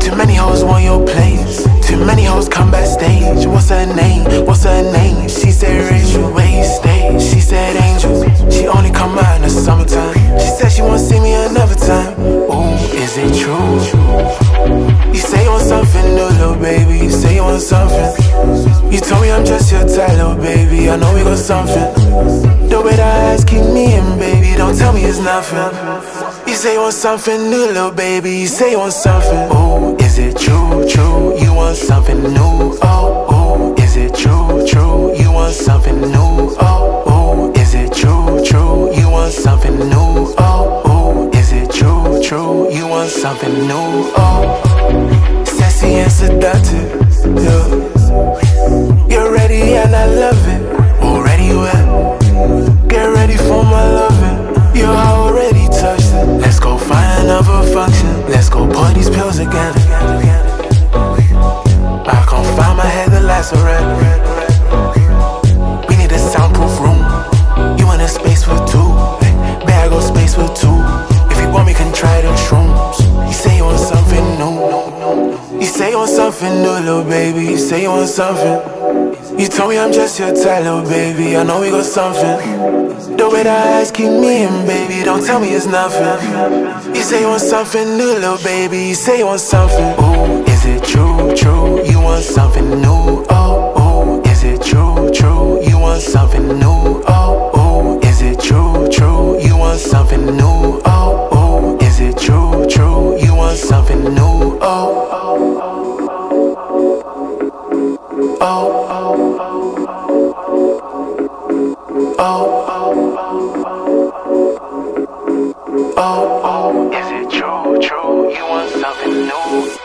Too many hoes want your place. Too many hoes come backstage. What's her name? What's her name? She said Rachel Waystage. She said Angel. She only come out in the summertime. She said she won't see me another time. Ooh, is it true? You say you want something new, little baby. You say you want something. You told me I'm just your type, little baby. I know we got something. The way that eyes keep me in, baby don't tell me it's nothing. You say you want something new, little baby, you say you want something. Oh, is it true, true? You want something new? Oh, oh, is it true, true? You want something new? Oh, oh, is it true, true? You want something new? Oh, oh, is it true, true? You want something new? Oh, sassy and seductive, lacerate. We need a soundproof room. You want a space for two? Bag or space for two. If you want, we can try the shrooms. You say you want something new. You say you want something new, little baby. You say you want something. You told me I'm just your type, little baby. I know we got something. The way that eyes keep me in, baby. Don't tell me it's nothing. You say you want something new, little baby. You say you want something. Ooh, Oh, oh, Is it true, true? You want something new?